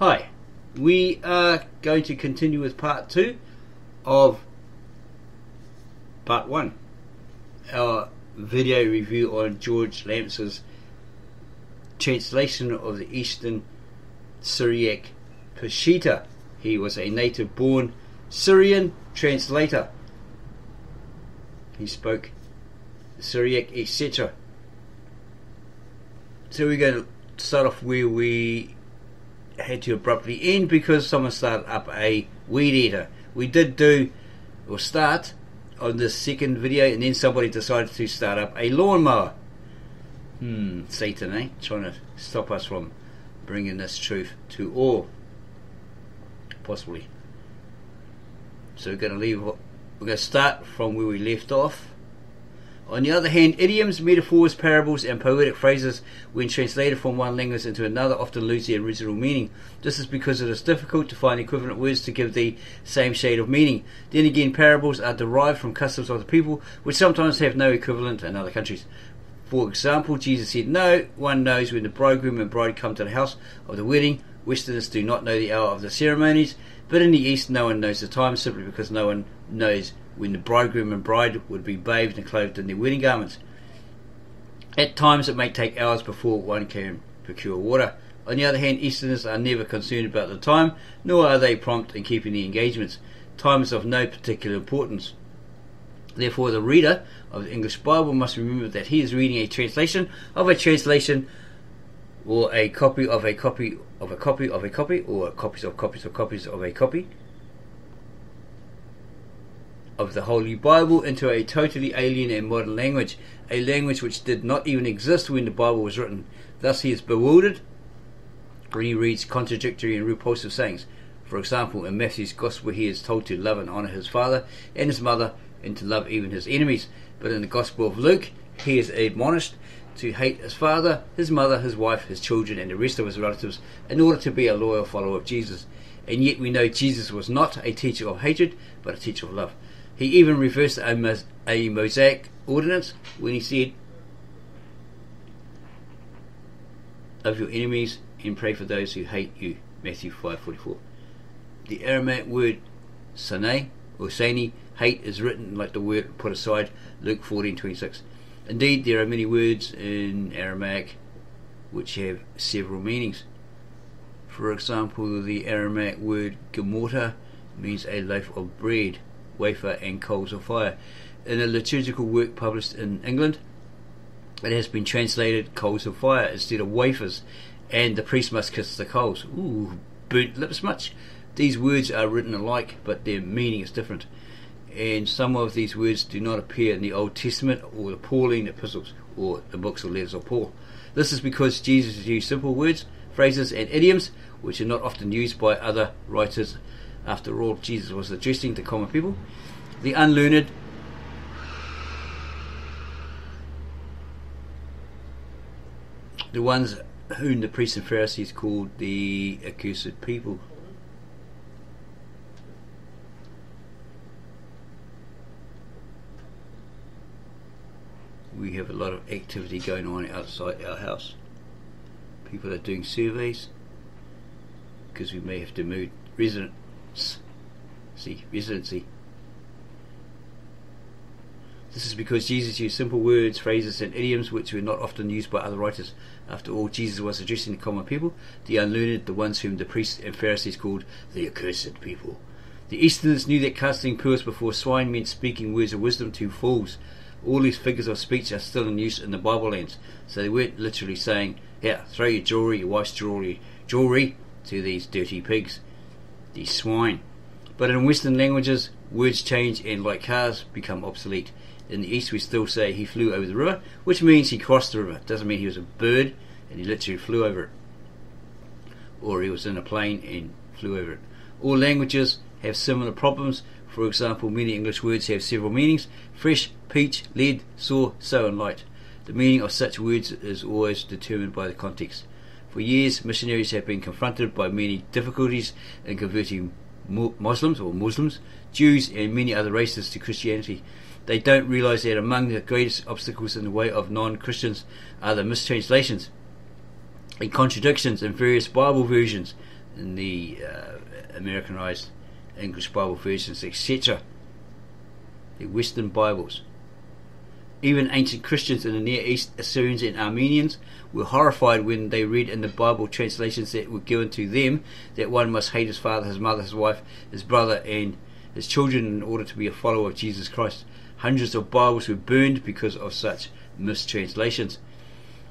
Hi, we are going to continue with part two of part one, our video review on George Lamsa's translation of the Eastern Syriac Peshitta. He was a native born Syrian translator. He spoke Syriac, etc. So we're going to start off where we had to abruptly end because someone started up a weed eater. We did do or start on the second video, and then somebody decided to start up a lawnmower. Hmm, Satan, eh? Trying to stop us from bringing this truth to all. Possibly. So we're going to leave. We're going to start from where we left off. On the other hand, idioms, metaphors, parables, and poetic phrases, when translated from one language into another, often lose their original meaning. This is because it is difficult to find equivalent words to give the same shade of meaning. Then again, parables are derived from customs of the people, which sometimes have no equivalent in other countries. For example, Jesus said, No one knows when the bridegroom and bride come to the house of the wedding. Westerners do not know the hour of the ceremonies, but in the East, no one knows the time simply because no one knows when the bridegroom and bride would be bathed and clothed in their wedding garments. At times it may take hours before one can procure water. On the other hand, Easterners are never concerned about the time, nor are they prompt in keeping the engagements. Time is of no particular importance. Therefore, the reader of the English Bible must remember that he is reading a translation of a translation or a copy of a copy of a copy of a copy or copies of copies of copies of a copy of the Holy Bible into a totally alien and modern language, a language which did not even exist when the Bible was written. Thus, he is bewildered when he reads contradictory and repulsive sayings. For example, in Matthew's Gospel, he is told to love and honor his father and his mother, and to love even his enemies. But in the Gospel of Luke, he is admonished to hate his father, his mother, his wife, his children, and the rest of his relatives in order to be a loyal follower of Jesus. And yet, we know Jesus was not a teacher of hatred, but a teacher of love. He even reversed a, a Mosaic ordinance when he said, Of your enemies and pray for those who hate you. Matthew 5.44 The Aramaic word sane or sani, hate, is written like the word put aside, Luke 14.26. Indeed, there are many words in Aramaic which have several meanings. For example, the Aramaic word gemorta means a loaf of bread wafer and coals of fire. In a liturgical work published in England, it has been translated coals of fire instead of wafers, and the priest must kiss the coals. Ooh, burnt lips much. These words are written alike, but their meaning is different. And some of these words do not appear in the Old Testament or the Pauline epistles or the books or letters of Paul. This is because Jesus used simple words, phrases, and idioms which are not often used by other writers after all, Jesus was addressing the common people. The unlearned the ones whom the priests and Pharisees called the accursed people. We have a lot of activity going on outside our house. People are doing surveys because we may have to move resident Residency. This is because Jesus used simple words, phrases, and idioms which were not often used by other writers. After all, Jesus was addressing the common people, the unlearned, the ones whom the priests and Pharisees called the accursed people. The Easterners knew that casting pearls before swine meant speaking words of wisdom to fools. All these figures of speech are still in use in the Bible lands, so they weren't literally saying, Here, throw your jewellery, your wife's jewellery, jewellery to these dirty pigs these swine. But in Western languages, words change and, like cars, become obsolete. In the East, we still say he flew over the river, which means he crossed the river. It doesn't mean he was a bird and he literally flew over it. Or he was in a plane and flew over it. All languages have similar problems. For example, many English words have several meanings fresh, peach, lead, saw, so, and light. The meaning of such words is always determined by the context. For years, missionaries have been confronted by many difficulties in converting Muslims or Muslims, Jews, and many other races to Christianity. They don't realize that among the greatest obstacles in the way of non Christians are the mistranslations and contradictions in various Bible versions. in the uh, Americanized English Bible versions, etc. The Western Bibles. Even ancient Christians in the Near East, Assyrians and Armenians, were horrified when they read in the Bible translations that were given to them that one must hate his father, his mother, his wife, his brother, and his children in order to be a follower of Jesus Christ. Hundreds of Bibles were burned because of such mistranslations.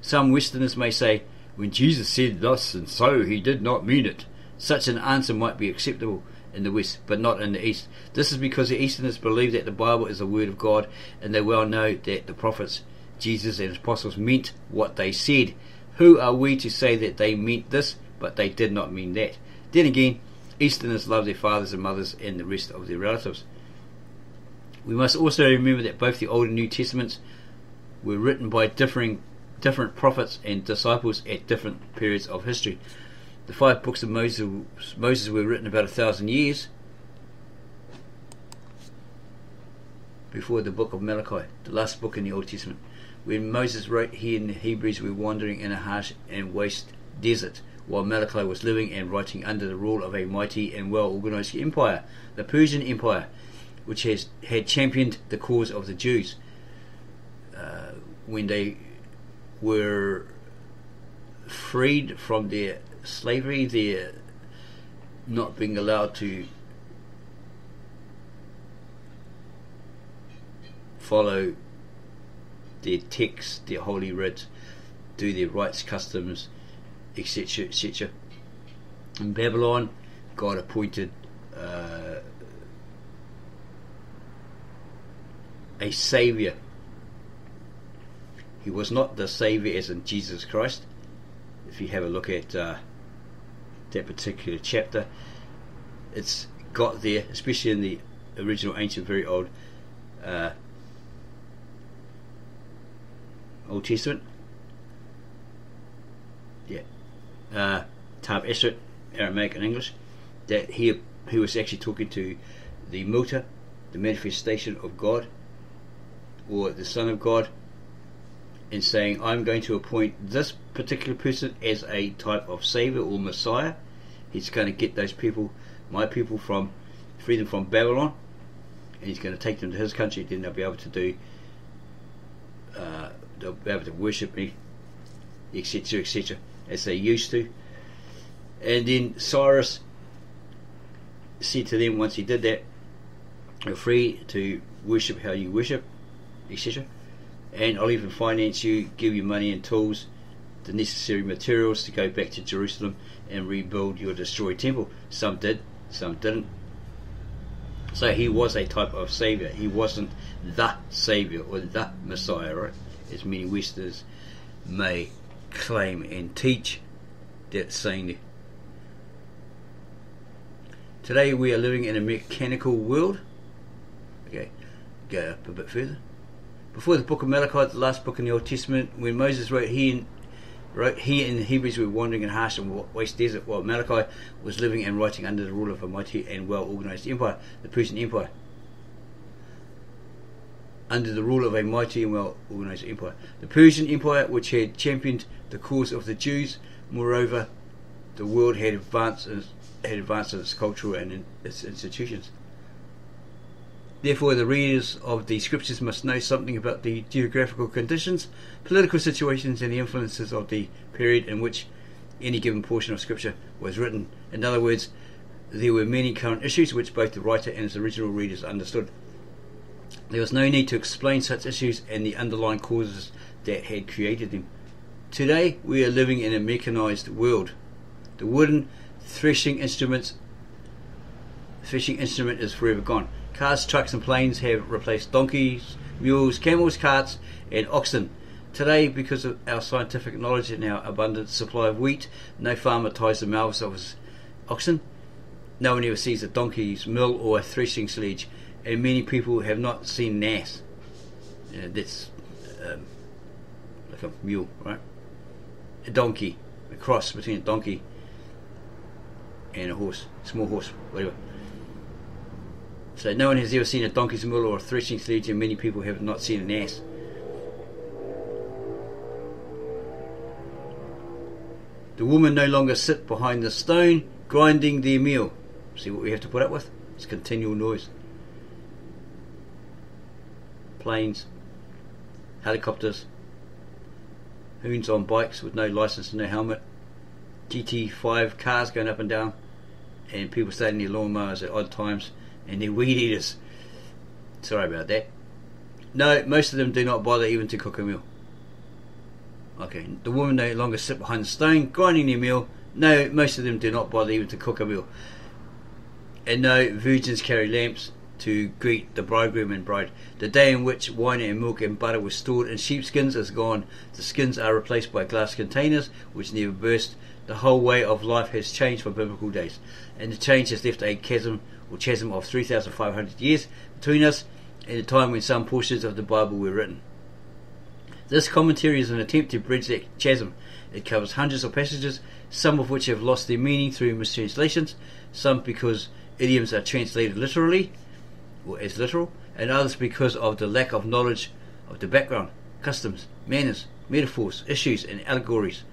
Some Westerners may say, when Jesus said thus and so, he did not mean it. Such an answer might be acceptable in the West, but not in the East. This is because the Easterners believe that the Bible is the Word of God, and they well know that the prophets, Jesus, and apostles meant what they said. Who are we to say that they meant this, but they did not mean that? Then again, Easterners love their fathers and mothers and the rest of their relatives. We must also remember that both the Old and New Testaments were written by differing different prophets and disciples at different periods of history. The five books of Moses, Moses were written about a thousand years before the book of Malachi, the last book in the Old Testament. When Moses wrote here in the Hebrews were wandering in a harsh and waste desert, while Malachi was living and writing under the rule of a mighty and well organized empire, the Persian Empire, which has had championed the cause of the Jews uh, when they were freed from their slavery, their not being allowed to follow their texts, their holy writ, do their rites, customs, etc., etc. In Babylon, God appointed uh, a savior. He was not the savior as in Jesus Christ. If you have a look at uh, that particular chapter. It's got there, especially in the original ancient, very old uh, Old Testament. Yeah, uh, Tab Esrit, Aramaic and English. That he he was actually talking to the Muta, the manifestation of God, or the Son of God, and saying, I'm going to appoint this particular person as a type of Savior or Messiah. He's going to get those people, my people, from free them from Babylon, and he's going to take them to his country. Then they'll be able to do, uh, they'll be able to worship me, etc., etc., as they used to. And then Cyrus said to them once he did that, you're free to worship how you worship, etc and I'll even finance you, give you money and tools, the necessary materials to go back to Jerusalem and rebuild your destroyed temple. Some did, some didn't. So he was a type of savior. He wasn't the savior or the Messiah, right? As many Westerners may claim and teach that saying. Today we are living in a mechanical world. Okay, go up a bit further before the book of Malachi, the last book in the Old Testament, when Moses wrote he and wrote he and the Hebrews were wandering in harsh and waste desert, while Malachi was living and writing under the rule of a mighty and well organized empire, the Persian Empire. Under the rule of a mighty and well organized empire. The Persian Empire, which had championed the cause of the Jews, moreover, the world had advanced, had advanced in its cultural and its institutions. Therefore, the readers of the scriptures must know something about the geographical conditions, political situations, and the influences of the period in which any given portion of scripture was written. In other words, there were many current issues which both the writer and his original readers understood. There was no need to explain such issues and the underlying causes that had created them. Today, we are living in a mechanized world. The wooden threshing instruments threshing instrument is forever gone. Cars, trucks, and planes have replaced donkeys, mules, camels, carts, and oxen. Today, because of our scientific knowledge and our abundant supply of wheat, no farmer ties the mouths of his oxen. No one ever sees a donkey's mill or a threshing sledge, and many people have not seen Nas. Uh, that's um, like a mule, right? A donkey, a cross between a donkey and a horse, small horse, whatever. So no one has ever seen a donkey's mule or a threshing sledge, and many people have not seen an ass. The woman no longer sit behind the stone grinding their meal. See what we have to put up with? It's continual noise. Planes, helicopters, hoons on bikes with no license and no helmet, GT5 cars going up and down, and people starting their lawnmowers at odd times, and their weed eaters. Sorry about that. No, most of them do not bother even to cook a meal. Okay, the women no longer sit behind the stone grinding their meal. No, most of them do not bother even to cook a meal. And no, virgins carry lamps to greet the bridegroom and bride. The day in which wine and milk and butter were stored in sheepskins is gone. The skins are replaced by glass containers which never burst. The whole way of life has changed for biblical days, and the change has left a chasm or chasm of 3,500 years between us and the time when some portions of the Bible were written. This commentary is an attempt to bridge that chasm. It covers hundreds of passages, some of which have lost their meaning through mistranslations, some because idioms are translated literally, or as literal, and others because of the lack of knowledge of the background, customs, manners, metaphors, issues, and allegories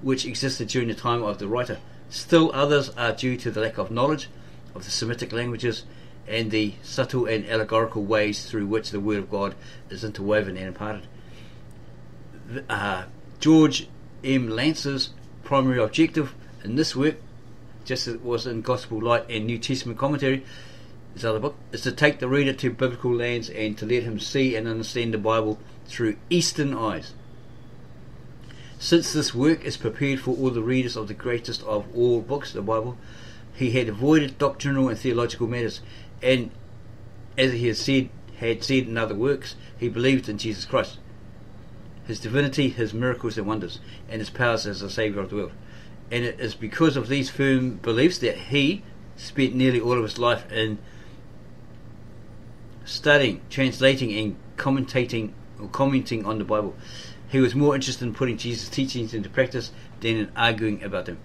which existed during the time of the writer. Still others are due to the lack of knowledge of the Semitic languages and the subtle and allegorical ways through which the Word of God is interwoven and imparted. Uh, George M. Lamsa's primary objective in this work, just as it was in Gospel Light and New Testament Commentary, his other book, is to take the reader to biblical lands and to let him see and understand the Bible through Eastern eyes. Since this work is prepared for all the readers of the greatest of all books, the Bible, he had avoided doctrinal and theological matters, and as he has said, had said in other works, he believed in Jesus Christ, his divinity, his miracles and wonders, and his powers as the Saviour of the world. And it is because of these firm beliefs that he spent nearly all of his life in studying, translating, and commentating or commenting on the Bible. He was more interested in putting Jesus' teachings into practice than in arguing about them.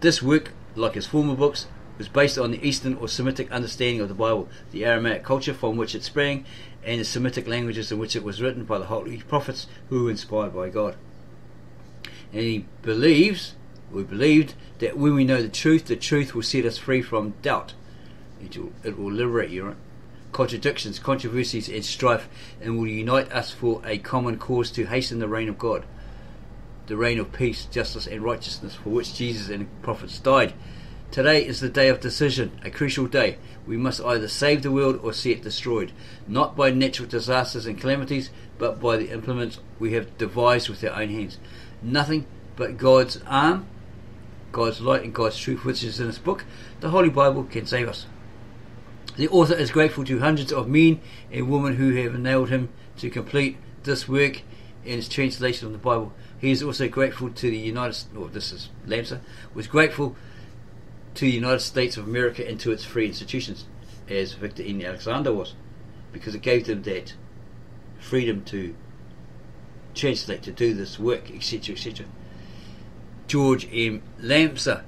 This work, like his former books, was based on the Eastern or Semitic understanding of the Bible, the Aramaic culture from which it sprang, and the Semitic languages in which it was written by the holy prophets who were inspired by God. And he believes, we believed, that when we know the truth, the truth will set us free from doubt. It will, it will liberate you, contradictions, controversies, and strife, and will unite us for a common cause to hasten the reign of God, the reign of peace, justice, and righteousness for which Jesus and the prophets died. Today is the day of decision, a crucial day. We must either save the world or see it destroyed, not by natural disasters and calamities, but by the implements we have devised with our own hands. Nothing but God's arm, God's light, and God's truth, which is in this book, the Holy Bible, can save us. The author is grateful to hundreds of men and women who have enabled him to complete this work in his translation of the Bible. He is also grateful to the United States, oh, this is Lamsa, was grateful to the United States of America and to its free institutions, as Victor N. Alexander was, because it gave them that freedom to translate, to do this work, etc., etc. George M. Lamsa